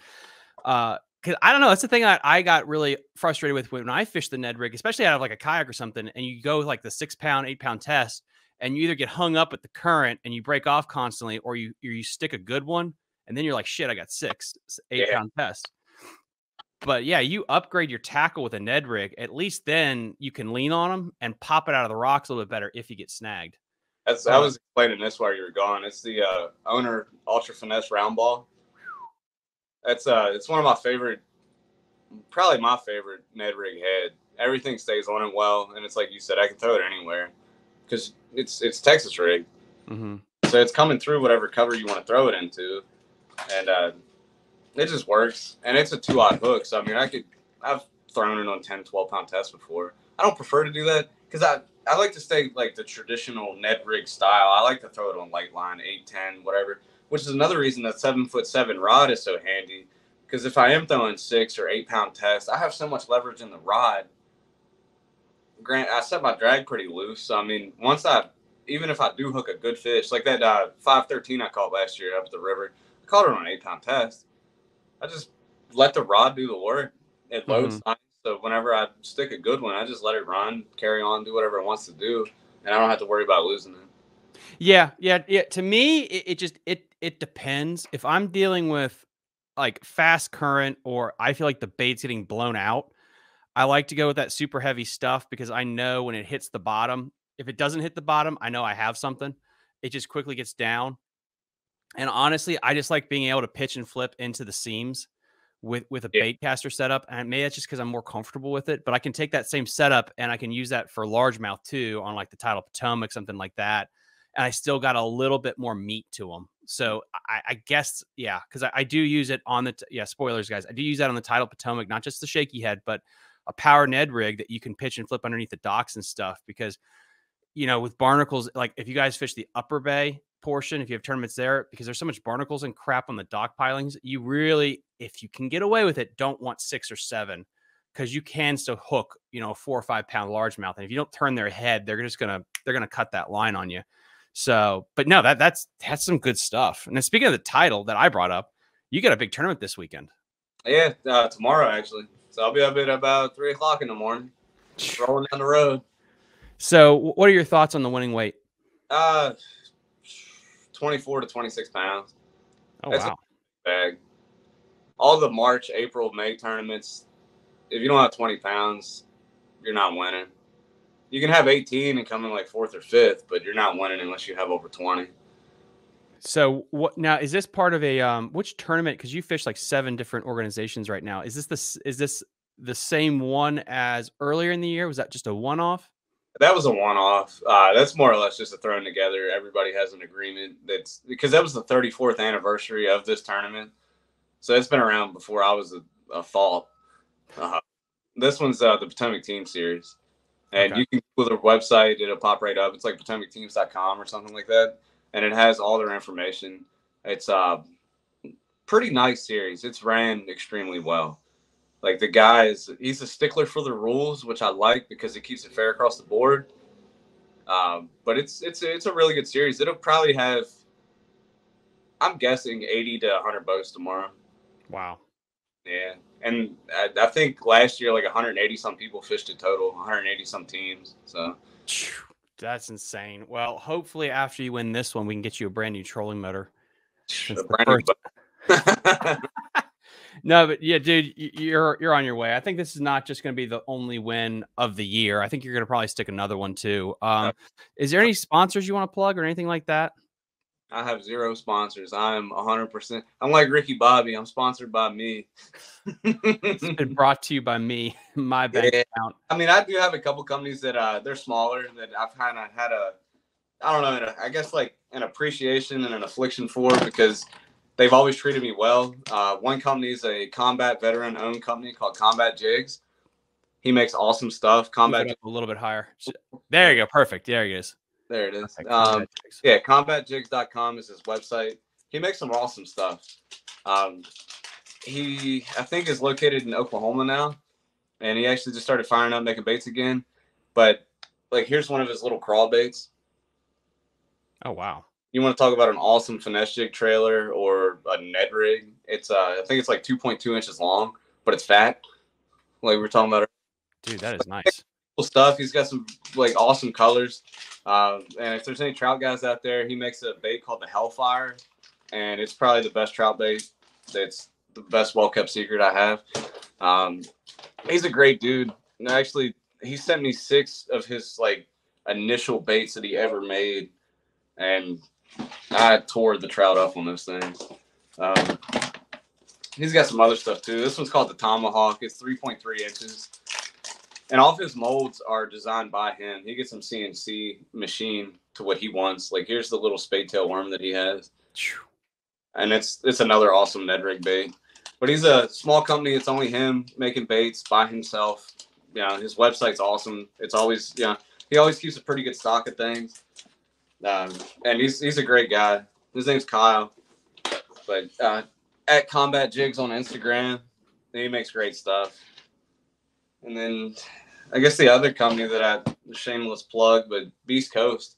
[SPEAKER 1] Uh, because I don't know, that's the thing that I got really frustrated with when I fished the Ned rig, especially out of like a kayak or something, and you go like the six pound, eight pound test, and you either get hung up with the current and you break off constantly, or you you stick a good one, and then you're like, shit, I got six, eight yeah. pound test. But yeah, you upgrade your tackle with a Ned rig. At least then you can lean on them and pop it out of the rocks a little bit better if you get snagged.
[SPEAKER 3] That's I was explaining this while you were gone. It's the uh, owner ultra finesse round ball. That's uh, it's one of my favorite, probably my favorite Ned rig head. Everything stays on it well, and it's like you said, I can throw it anywhere because it's it's Texas rig. Mm-hmm. So it's coming through whatever cover you want to throw it into, and uh, it just works, and it's a two odd hook. So I mean, I could I've thrown it on 10, 12 pound tests before. I don't prefer to do that because I I like to stay like the traditional Ned rig style. I like to throw it on light line, 8, 10, whatever. Which is another reason that seven foot seven rod is so handy. Because if I am throwing six or eight pound tests, I have so much leverage in the rod. Grant, I set my drag pretty loose. So I mean, once I even if I do hook a good fish, like that uh, 513 I caught last year up at the river, caught it on an eight pound test. I just let the rod do the work. It loads mm-hmm. So whenever I stick a good one, I just let it run, carry on, do whatever it wants to do, and I don't have to worry about losing it.
[SPEAKER 1] Yeah, yeah, yeah. To me, it, it just it it depends. If I'm dealing with like fast current or I feel like the bait's getting blown out, I like to go with that super heavy stuff because I know when it hits the bottom, if it doesn't hit the bottom, I know I have something. It just quickly gets down. And honestly, I just like being able to pitch and flip into the seams with with a yeah. bait caster setup. And maybe that's just because I'm more comfortable with it. But I can take that same setup and I can use that for largemouth too on like the Tidal Potomac, something like that. And I still got a little bit more meat to them. So I, I guess yeah, because I, I, do use it on the yeah spoilers guys. I do use that on the Tidal Potomac, not just the shaky head, but a power Ned rig that you can pitch and flip underneath the docks and stuff. Because you know with barnacles, like if you guys fish the Upper Bay portion if you have tournaments there because there's so much barnacles and crap on the dock pilings you really if you can get away with it don't want six or seven because you can still hook you know four or five pound largemouth and if you don't turn their head they're just gonna they're gonna cut that line on you. So but no that that's that's some good stuff. And then speaking of the Tidal that i brought up you got a big tournament this weekend.
[SPEAKER 3] Yeah uh, tomorrow actually. So i'll be up at about three o'clock in the morning rolling down the road.
[SPEAKER 1] So what are your thoughts on the winning weight?
[SPEAKER 3] Uh 24 to 26 pounds.
[SPEAKER 1] Oh, That's wow.
[SPEAKER 3] bag. All the March, April, May tournaments, if you don't have 20 pounds, you're not winning. You can have 18 and come in like fourth or fifth, but you're not winning unless you have over 20.
[SPEAKER 1] So what now is this part of a um which tournament because you fish like seven different organizations right now. Is this the is this the same one as earlier in the year? Was that just a one off?
[SPEAKER 3] That was a one-off. Uh, that's more or less just a thrown together. Everybody has an agreement. That's because that was the 34th anniversary of this tournament, so it's been around before I was a, a thought. Uh, this one's uh, the Potomac Team Series, and okay. you can go to their website. It'll pop right up. It's like PotomacTeams.com or something like that, and it has all their information. It's a uh, pretty nice series. It's ran extremely well. Like the guy is, he's a stickler for the rules, which I like because it keeps it fair across the board. Um, but it's it's it's a really good series. It'll probably have, I'm guessing, 80 to 100 boats tomorrow.
[SPEAKER 1] Wow.
[SPEAKER 3] Yeah, and I, I think last year like 180 some people fished it total, 180 some teams. So.
[SPEAKER 1] That's insane. Well, hopefully after you win this one, we can get you a brand new trolling motor. A brand new No, but yeah, dude, you're you're on your way. I think this is not just going to be the only win of the year. I think you're going to probably stick another one too. Um, is there any sponsors you want to plug or anything like that?
[SPEAKER 3] I have zero sponsors. I'm 100%. I'm like Ricky Bobby. I'm sponsored by me.
[SPEAKER 1] it's been brought to you by me, my bank yeah. account.
[SPEAKER 3] I mean, I do have a couple companies that uh, they're smaller that I've kind of had a, I don't know, I guess like an appreciation and an affliction for because they've always treated me well. Uh, one company is a combat veteran owned company called Combat Jigs. He makes awesome stuff. Combat
[SPEAKER 1] a little bit higher. There you go. Perfect. There he is.
[SPEAKER 3] There it is. Um, yeah, combatjigs.com is his website. He makes some awesome stuff. Um, he, I think, is located in Oklahoma now, and he actually just started firing up making baits again. But like, here's one of his little crawl baits.
[SPEAKER 1] Oh wow!
[SPEAKER 3] You want to talk about an awesome finesse jig trailer or a Ned rig? It's uh, I think it's like 2.2 inches long, but it's fat. Like we're talking about.
[SPEAKER 1] Dude, that is nice.
[SPEAKER 3] Cool stuff. He's got some like awesome colors. Uh, and if there's any trout guys out there, he makes a bait called the Hellfire, and it's probably the best trout bait. It's the best well kept secret I have. Um, he's a great dude. And actually, he sent me six of his like initial baits that he ever made, and I tore the trout up on those things. Um, he's got some other stuff too. This one's called the Tomahawk. It's 3.3 inches. And all of his molds are designed by him. He gets some CNC machine to what he wants. Like here's the little spade tail worm that he has. And it's it's another awesome Ned rig bait. But he's a small company. It's only him making baits by himself. You know, his website's awesome. It's always, you know, he always keeps a pretty good stock of things. Um, and he's he's a great guy. His name's Kyle. But uh, at Combat Jigs on Instagram, he makes great stuff. And then I guess the other company that I shameless plug, but Beast Coast.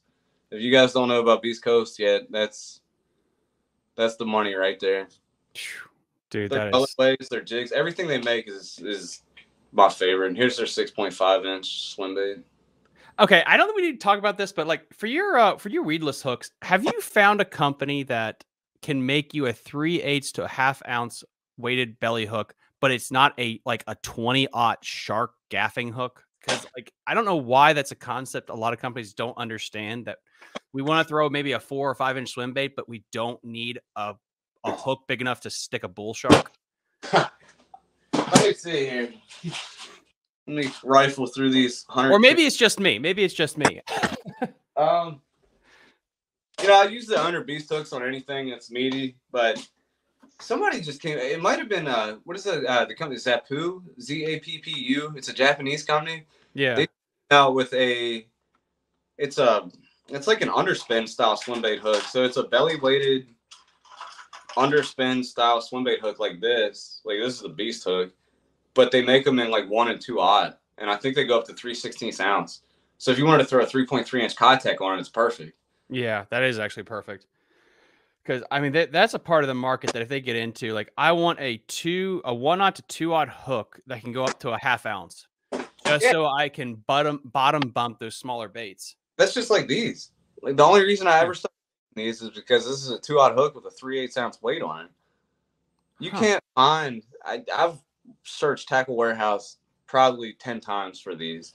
[SPEAKER 3] If you guys don't know about Beast Coast yet, that's that's the money right there.
[SPEAKER 1] Dude,
[SPEAKER 3] their
[SPEAKER 1] that is
[SPEAKER 3] colorways, their jigs, everything they make is is my favorite. And here's their 6.5 inch swim bait.
[SPEAKER 1] Okay. I don't think we need to talk about this, but like for your uh, for your weedless hooks, have you found a company that can make you a three eighths to a half ounce weighted belly hook, but it's not a like a 20 aught shark gaffing hook? Because like I don't know why that's a concept a lot of companies don't understand that we want to throw maybe a four or five inch swim bait, but we don't need a a hook big enough to stick a bull shark.
[SPEAKER 3] Let me see here. Let me rifle through these hundred.
[SPEAKER 1] Or maybe it's just me. Maybe it's just me.
[SPEAKER 3] Um, you know, I use the Owner Beast hooks on anything that's meaty, but somebody just came. It might have been uh, what is it? Uh, the company Zappu, Z A P P U. It's a Japanese company.
[SPEAKER 1] Yeah.
[SPEAKER 3] They- Now with a, it's a, it's like an underspin style swim bait hook. So it's a belly weighted underspin style swim bait hook like this. Like this is the beast hook, but they make them in like one and two odd, and I think they go up to three sixteenths ounce. So if you wanted to throw a three point three inch Contact on it, it's perfect.
[SPEAKER 1] Yeah, that is actually perfect. Because I mean, that, that's a part of the market that if they get into, like, I want a two, a one odd to two odd hook that can go up to a half ounce, just
[SPEAKER 3] Yeah.
[SPEAKER 1] so I can bottom bottom bump those smaller baits.
[SPEAKER 3] That's just like these. Like the only reason I ever started these is because this is a two odd hook with a three eighths ounce weight on it. You
[SPEAKER 1] Huh.
[SPEAKER 3] can't find. I, I've searched Tackle Warehouse probably ten times for these,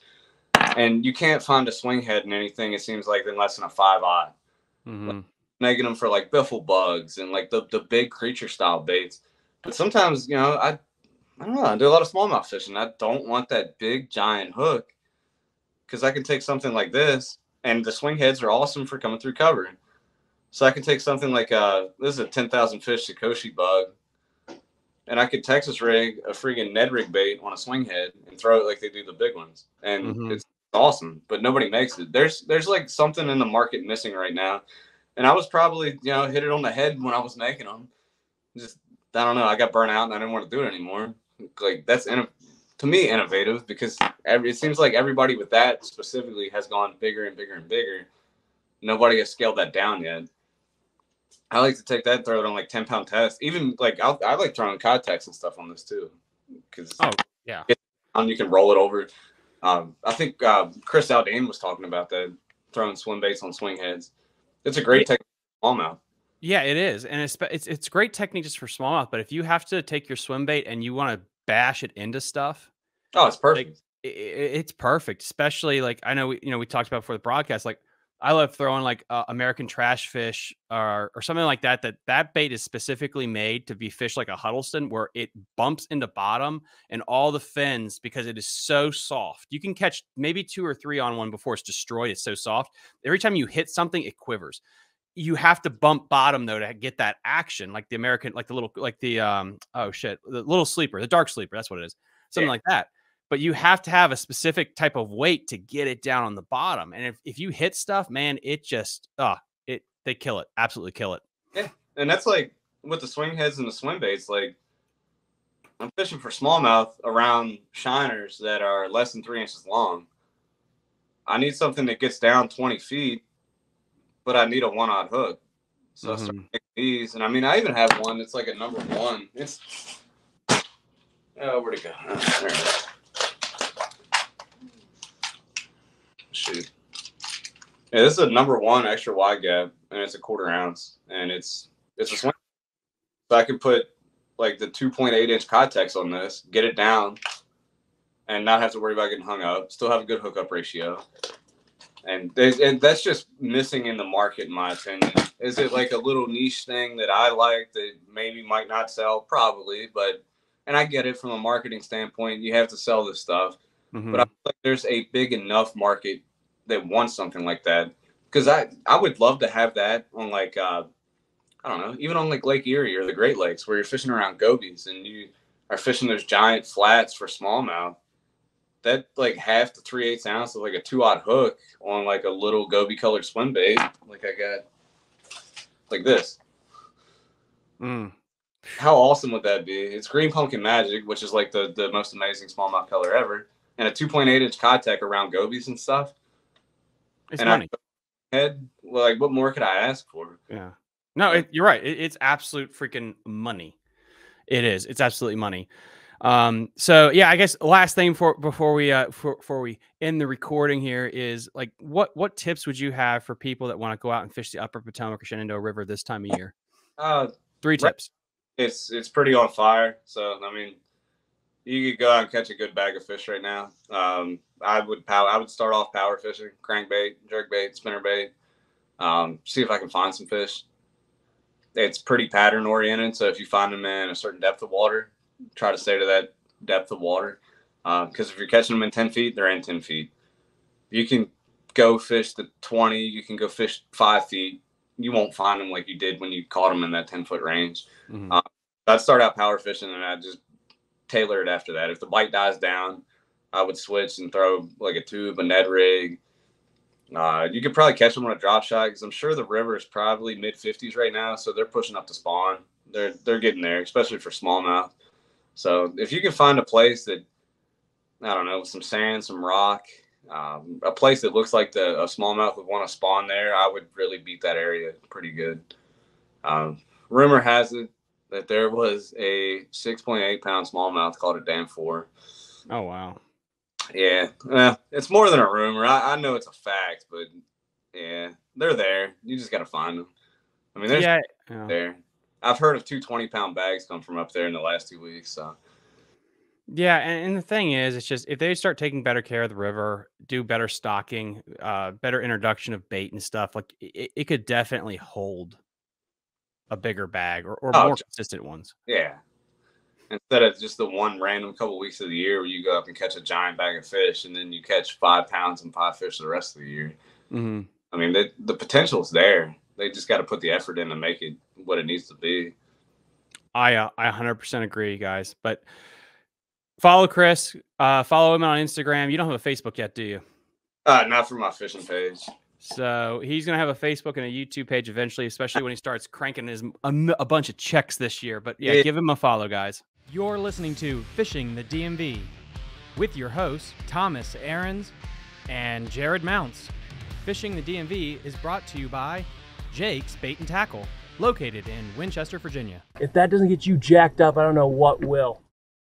[SPEAKER 3] and you can't find a swing head in anything. It seems like in less than a five odd.
[SPEAKER 1] Mhm.
[SPEAKER 3] Making them for like biffle bugs and like the the big creature style baits. But sometimes you know I I don't know. I do a lot of smallmouth fishing. I don't want that big giant hook because I can take something like this, and the swing heads are awesome for coming through cover. So I can take something like uh this is a ten thousand fish Sakoshi bug, and I could Texas rig a freaking Ned rig bait on a swing head and throw it like they do the big ones, and
[SPEAKER 1] Mhm.
[SPEAKER 3] it's awesome. But nobody makes it. There's there's like something in the market missing right now, and I was probably you know hit it on the head when I was making them. Just I don't know. I got burnt out and I didn't want to do it anymore. Like that's in, to me innovative because every, it seems like everybody with that specifically has gone bigger and bigger and bigger. Nobody has scaled that down yet. I like to take that, and throw it on like ten pound test. Even like I'll, I like throwing contacts and stuff on this too, because
[SPEAKER 1] Oh, yeah.
[SPEAKER 3] um, you can roll it over. Um, I think uh, Chris Aldane was talking about that, throwing swim baits on swing heads. It's a great technique. Smallmouth.
[SPEAKER 1] Yeah, it is, and it's it's it's great technique just for smallmouth. But if you have to take your swim bait and you want to bash it into stuff,
[SPEAKER 3] Oh, it's perfect.
[SPEAKER 1] i- i- it's perfect. Especially like I know we, you know we talked about before the broadcast. Like I love throwing like uh, American trash fish or or something like that. That that bait is specifically made to be fished like a Huddleston, where it bumps into bottom and all the fins because it is so soft. You can catch maybe two or three on one before it's destroyed. It's so soft. Every time you hit something, it quivers. You have to bump bottom though to get that action, like the American, like the little, like the um, oh shit, the little sleeper, the dark sleeper. That's what it is, something
[SPEAKER 3] Yeah.
[SPEAKER 1] like that but you have to have a specific type of weight to get it down on the bottom. And if, if you hit stuff, man, it just uh it they kill it. Absolutely kill it. Yeah.
[SPEAKER 3] and that's like with the swing heads and the swim baits. Like I'm fishing for smallmouth around shiners that are less than three inches long. I need something that gets down 20 feet, but I need a one odd hook. So I started making these, and I mean, I even have one that's like a number one. It's oh, where'd it go? Oh, there it is. Shoot. Yeah, this is a number one extra wide gap, and it's a quarter ounce, and it's it's a swing. So I can put like the 2.8 inch Contex on this, get it down, and not have to worry about getting hung up. Still have a good hookup ratio, and, and that's just missing in the market, in my opinion. Is it like a little niche thing that I like that maybe might not sell? Probably, but and I get it from a marketing standpoint. You have to sell this stuff, mm-hmm. but I feel like there's a big enough market that wants something like that because I I would love to have that on like uh, I don't know even on like Lake Erie or the Great Lakes where you're fishing around gobies and you are fishing those giant flats for smallmouth. That like half to three eighths ounce of like a two odd hook on like a little goby colored swim bait like I got like this. Mm. How awesome would that be? It's green pumpkin magic, which is like the the most amazing smallmouth color ever, and a 2.8 inch Contact around gobies and stuff.
[SPEAKER 1] It's and money.
[SPEAKER 3] I head like, what more could I ask for?
[SPEAKER 1] Yeah. No, it, you're right. It, it's absolute freaking money. It is. It's absolutely money. Um, so yeah, I guess last thing for before we uh for, before we end the recording here is like what what tips would you have for people that want to go out and fish the upper Potomac or Shenandoah River this time of year?
[SPEAKER 3] Uh
[SPEAKER 1] three tips.
[SPEAKER 3] It's it's pretty on fire. So I mean you could go out and catch a good bag of fish right now. Um, I would power. I would start off power fishing, crankbait, jerkbait, spinnerbait. Um, see if I can find some fish. It's pretty pattern oriented, so if you find them in a certain depth of water, try to stay to that depth of water. Because uh, if you're catching them in ten feet, they're in ten feet. You can go fish the twenty. You can go fish five feet. You won't find them like you did when you caught them in that ten foot range. Mm-hmm. Uh, I'd start out power fishing, and I'd just tailor it after that. If the bite dies down, I would switch and throw like a tube, a Ned rig. Uh, you could probably catch them on a drop shot because I'm sure the river is probably mid 50s right now, so they're pushing up to spawn. They're they're getting there, especially for smallmouth. So if you can find a place that I don't know, some sand, some rock, um, a place that looks like the a smallmouth would want to spawn there, I would really beat that area pretty good. Um, rumor has it that there was a 6.8 pound smallmouth called a Dam Four.
[SPEAKER 1] Oh wow.
[SPEAKER 3] Yeah, well, it's more than a rumor. I, I, know it's a fact, but yeah, they're there. You just got to find them. I mean, there's yeah, yeah. there. I've heard of two 20 pound bags come from up there in the last two weeks. So.
[SPEAKER 1] Yeah, and, and, the thing is, it's just if they start taking better care of the river, do better stocking, uh, better introduction of bait and stuff, like it, it could definitely hold a bigger bag or, or oh, more consistent ones.
[SPEAKER 3] Yeah. Instead of just the one random couple weeks of the year where you go up and catch a giant bag of fish and then you catch five pounds and five fish the rest of the year. Mm-hmm. I mean, the, the potential's there. They just got to put the effort in to make it what it needs to be.
[SPEAKER 1] I uh, I 100% agree, guys. But follow Chris. Uh, follow him on Instagram. You don't have a Facebook yet, do you?
[SPEAKER 3] Uh, not for my fishing page.
[SPEAKER 1] So he's going to have a Facebook and a YouTube page eventually, especially when he starts cranking his a, a bunch of checks this year. But yeah, yeah, give him a follow, guys. You're listening to Fishing the DMV with your hosts, Thomas Ahrens and Jared Mounts. Fishing the DMV is brought to you by Jake's Bait and Tackle, located in Winchester, Virginia.
[SPEAKER 2] If that doesn't get you jacked up, I don't know what will.